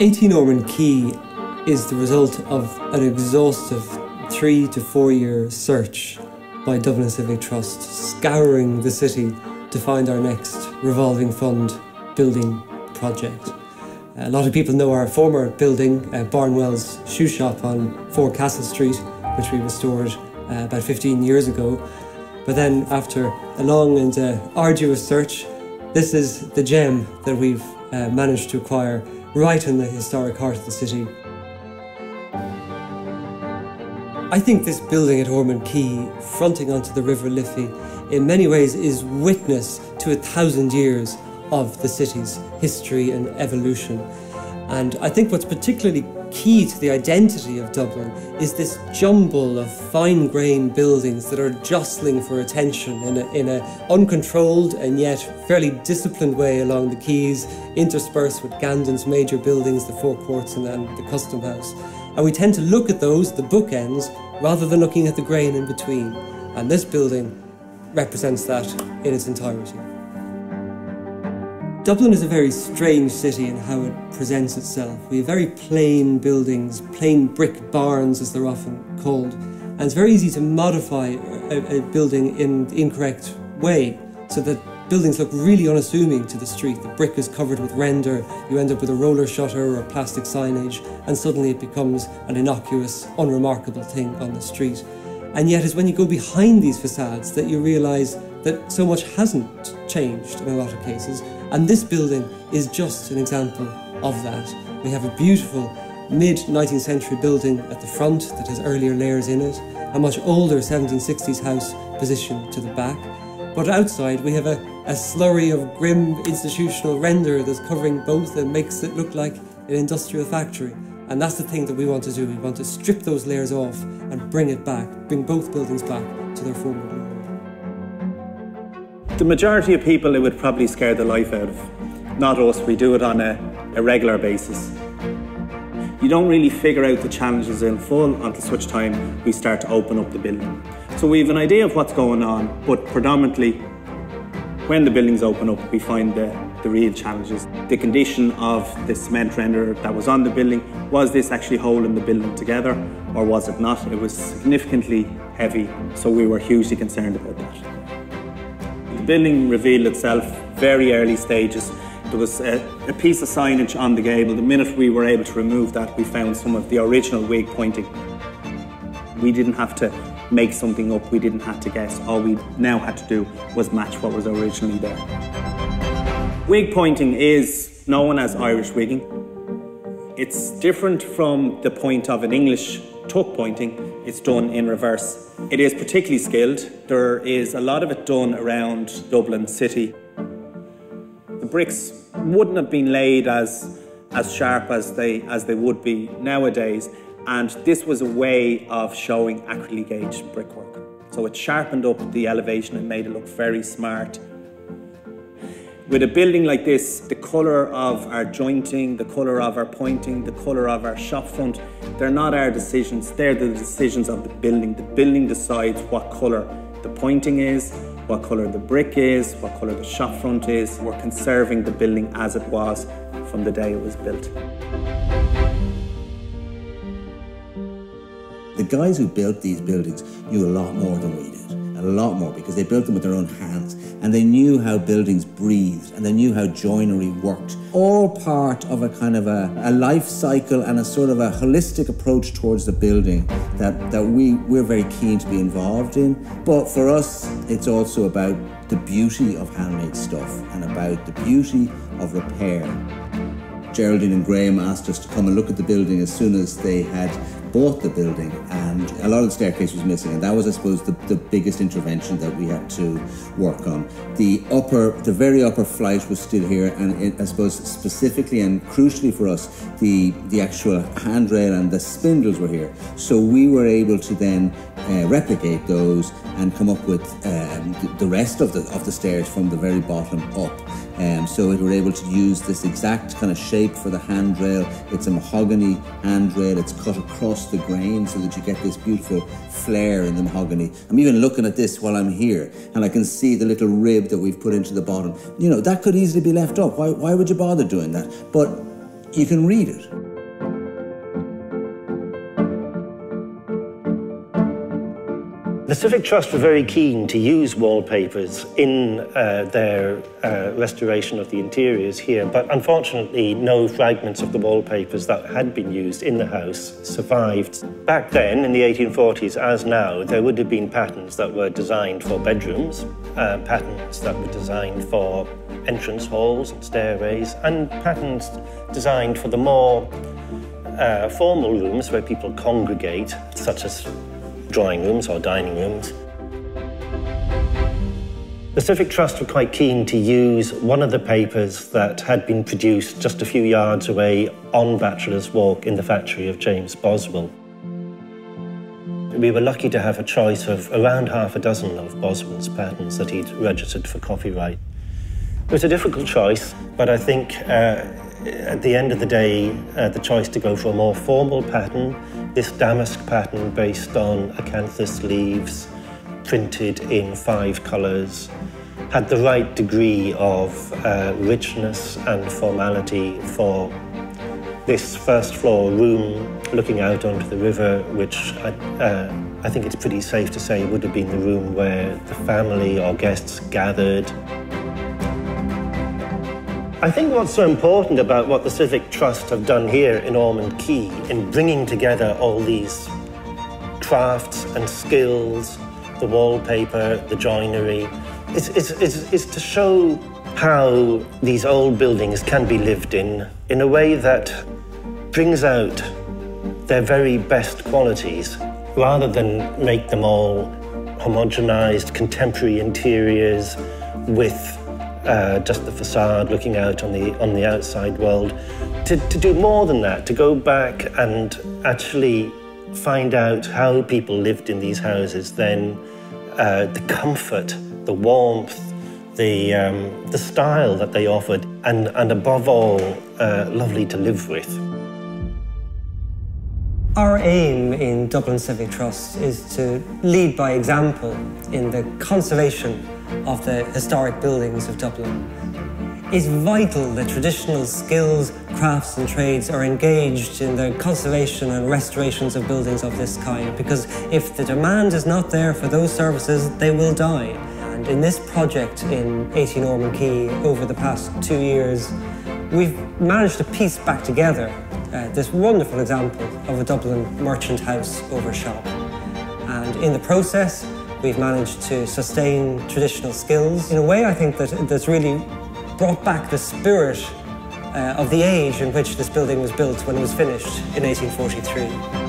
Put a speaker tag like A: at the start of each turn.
A: 18 Ormond Quay is the result of an exhaustive three to four year search by Dublin Civic Trust, scouring the city to find our next revolving fund building project. A lot of people know our former building, uh, Barnwell's shoe shop on Four Castle Street, which we restored uh, about 15 years ago. But then, after a long and uh, arduous search, this is the gem that we've uh, managed to acquire right in the historic heart of the city. I think this building at Ormond Quay, fronting onto the River Liffey, in many ways is witness to a thousand years of the city's history and evolution. And I think what's particularly key to the identity of Dublin is this jumble of fine grained buildings that are jostling for attention in an in a uncontrolled and yet fairly disciplined way along the quays, interspersed with Gandon's major buildings, the Four Courts and, and the Custom House. And we tend to look at those, the bookends, rather than looking at the grain in between. And this building represents that in its entirety. Dublin is a very strange city in how it presents itself. We have very plain buildings, plain brick barns as they're often called, and it's very easy to modify a, a building in the incorrect way so that buildings look really unassuming to the street. The brick is covered with render, you end up with a roller shutter or a plastic signage, and suddenly it becomes an innocuous, unremarkable thing on the street. And yet, it's when you go behind these facades that you realise that so much hasn't changed in a lot of cases, and this building is just an example of that. We have a beautiful mid 19th century building at the front that has earlier layers in it, a much older 1760s house positioned to the back. But outside we have a, a slurry of grim institutional render that's covering both and makes it look like an industrial factory. And that's the thing that we want to do. We want to strip those layers off and bring it back, bring both buildings back to their former glory.
B: The majority of people it would probably scare the life out of. Not us, we do it on a, a regular basis. You don't really figure out the challenges in full until such time we start to open up the building. So we have an idea of what's going on, but predominantly when the buildings open up, we find the, the real challenges. The condition of the cement render that was on the building, was this actually holding the building together or was it not? It was significantly heavy, so we were hugely concerned about that building revealed itself very early stages. There was a, a, piece of signage on the gable. The minute we were able to remove that, we found some of the original wig pointing. We didn't have to make something up, we didn't have to guess. All we now had to do was match what was originally there. Wig pointing is known as Irish wigging. It's different from the point of an English tuck pointing, it's done in reverse. It is particularly skilled. There is a lot of it done around Dublin city. The bricks wouldn't have been laid as, as sharp as they, as they would be nowadays, and this was a way of showing accurately gauged brickwork. So it sharpened up the elevation and made it look very smart with a building like this, the colour of our jointing, the colour of our pointing, the colour of our shop front, they're not our decisions, they're the decisions of the building. The building decides what colour the pointing is, what colour the brick is, what colour the shop front is. We're conserving the building as it was from the day it was built.
C: The guys who built these buildings knew a lot more than we did a lot more because they built them with their own hands and they knew how buildings breathed and they knew how joinery worked. All part of a kind of a, a life cycle and a sort of a holistic approach towards the building that, that we, we're very keen to be involved in. But for us, it's also about the beauty of handmade stuff and about the beauty of repair. Geraldine and Graham asked us to come and look at the building as soon as they had bought the building and a lot of the staircase was missing and that was I suppose the, the biggest intervention that we had to work on. The upper, the very upper flight was still here and it, I suppose specifically and crucially for us the, the actual handrail and the spindles were here. So we were able to then uh, replicate those and come up with um, the rest of the, of the stairs from the very bottom up. Um, so we were able to use this exact kind of shape for the handrail. It's a mahogany handrail. It's cut across the grain so that you get this beautiful flare in the mahogany. I'm even looking at this while I'm here and I can see the little rib that we've put into the bottom. You know, that could easily be left up. Why, why would you bother doing that? But you can read it.
D: The Civic Trust were very keen to use wallpapers in uh, their uh, restoration of the interiors here, but unfortunately no fragments of the wallpapers that had been used in the house survived. Back then, in the 1840s, as now, there would have been patterns that were designed for bedrooms, uh, patterns that were designed for entrance halls and stairways, and patterns designed for the more uh, formal rooms where people congregate, such as drawing rooms or dining rooms. The Civic Trust were quite keen to use one of the papers that had been produced just a few yards away on Bachelor's Walk in the factory of James Boswell. We were lucky to have a choice of around half a dozen of Boswell's patterns that he'd registered for copyright. It was a difficult choice, but I think uh, at the end of the day, uh, the choice to go for a more formal pattern, this damask pattern based on acanthus leaves, printed in five colours, had the right degree of uh, richness and formality for this first floor room looking out onto the river, which I, uh, I think it's pretty safe to say would have been the room where the family or guests gathered. I think what's so important about what the Civic Trust have done here in Ormond Quay in bringing together all these crafts and skills, the wallpaper, the joinery, is, is, is, is to show how these old buildings can be lived in in a way that brings out their very best qualities rather than make them all homogenized contemporary interiors with uh, just the facade, looking out on the on the outside world. To, to do more than that, to go back and actually find out how people lived in these houses, then uh, the comfort, the warmth, the um, the style that they offered, and and above all, uh, lovely to live with.
A: Our aim in Dublin Civic Trust is to lead by example in the conservation of the historic buildings of Dublin. It's vital that traditional skills, crafts and trades are engaged in the conservation and restorations of buildings of this kind because if the demand is not there for those services, they will die. And in this project in 18 Ormond Quay over the past two years, we've managed to piece back together uh, this wonderful example of a Dublin merchant house over shop. And in the process, We've managed to sustain traditional skills in a way I think that that's really brought back the spirit uh, of the age in which this building was built when it was finished in 1843.